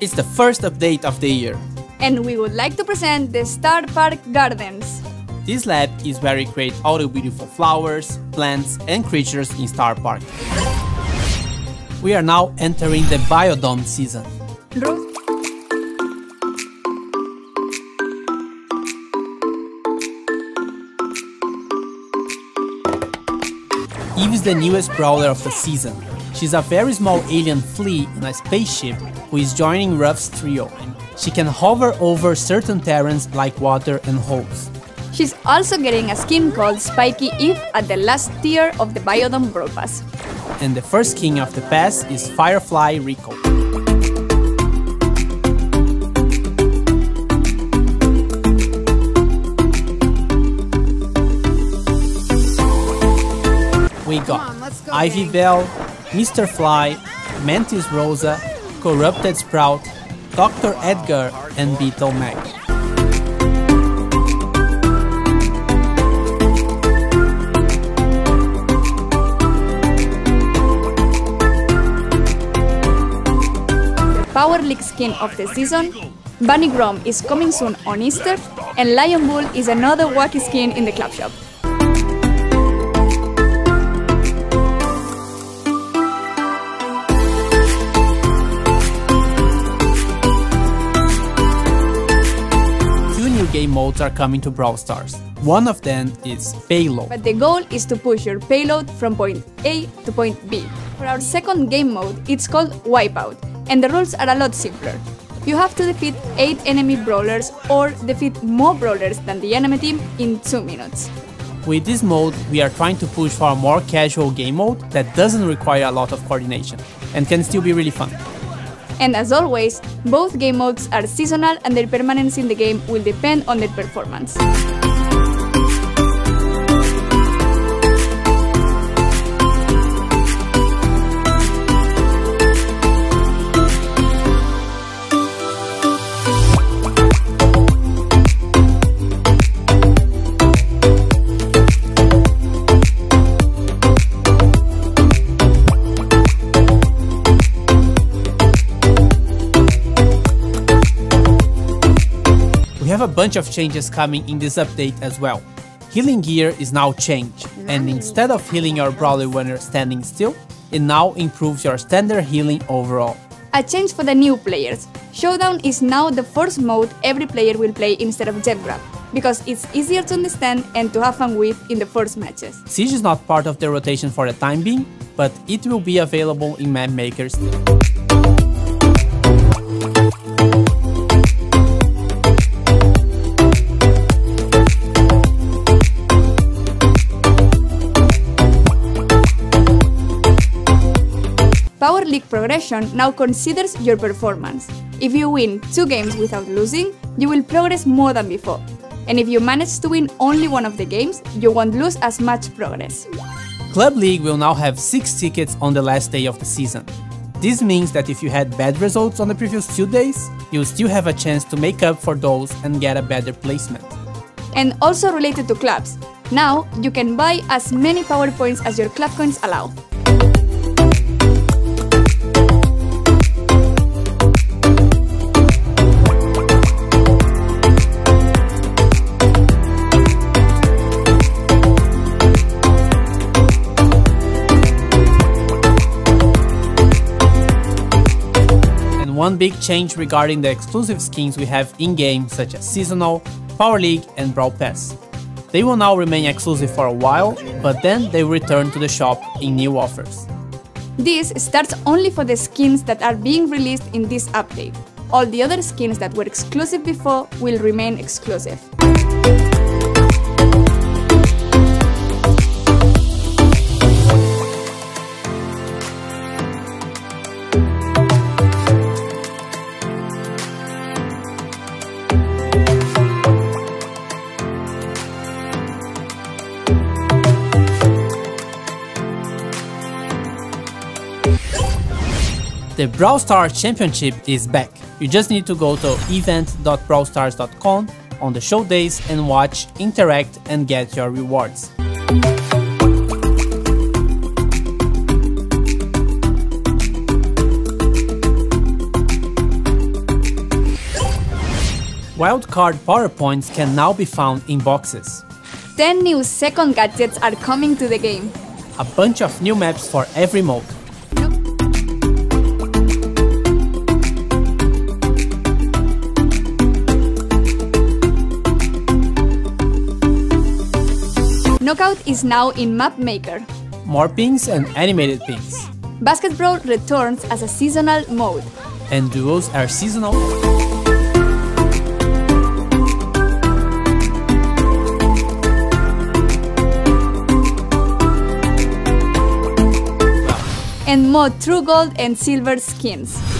It's the first update of the year. And we would like to present the Star Park Gardens. This lab is where we create all the beautiful flowers, plants and creatures in Star Park. We are now entering the Biodome season. Eve is the newest brawler of the season. She's a very small alien flea in a spaceship who is joining Ruff's trio. She can hover over certain terrains like water and holes. She's also getting a skin called Spiky Eve at the last tier of the Biodome Brawl Pass. And the first king of the pass is Firefly Rico. Ivy. Belle, Mr. Fly, Mantis Rosa, Corrupted Sprout, Dr. Edgar, and Beetle Mac. Power League skin of the season, Bunny Grom is coming soon on Easter, and Lion Bull is another wacky skin in the club shop. Modes are coming to Brawl Stars. One of them is Payload. But the goal is to push your payload from point A to point B. For our second game mode, it's called Wipeout, and the rules are a lot simpler. You have to defeat 8 enemy brawlers or defeat more brawlers than the enemy team in 2 minutes. With this mode, we are trying to push for a more casual game mode that doesn't require a lot of coordination and can still be really fun. And as always, both game modes are seasonal and their permanence in the game will depend on their performance. Bunch of changes coming in this update as well. Healing gear is now changed, and instead of healing your brawler when you're standing still, it now improves your standard healing overall. A change for the new players. Showdown is now the first mode every player will play instead of Gem Grab, because it's easier to understand and to have fun with in the first matches. Siege is not part of the rotation for the time being, but it will be available in map makers. League progression now considers your performance. If you win two games without losing, you will progress more than before. And if you manage to win only one of the games, you won't lose as much progress. Club League will now have 6 tickets on the last day of the season. This means that if you had bad results on the previous two days, you'll still have a chance to make up for those and get a better placement. And also related to clubs, now you can buy as many power points as your club coins allow. One big change regarding the exclusive skins we have in-game such as Seasonal, Power League and Brawl Pass. They will now remain exclusive for a while, but then they return to the shop in new offers. This starts only for the skins that are being released in this update. All the other skins that were exclusive before will remain exclusive. The Brawl Stars Championship is back. You just need to go to event.brawlstars.com, on the show days and watch, interact and get your rewards. Wildcard PowerPoints can now be found in boxes. 10 new second gadgets are coming to the game. A bunch of new maps for every mode. Knockout is now in Map Maker. More pings and animated pings. Basket Brawl returns as a seasonal mode. And duos are seasonal. and more true gold and silver skins.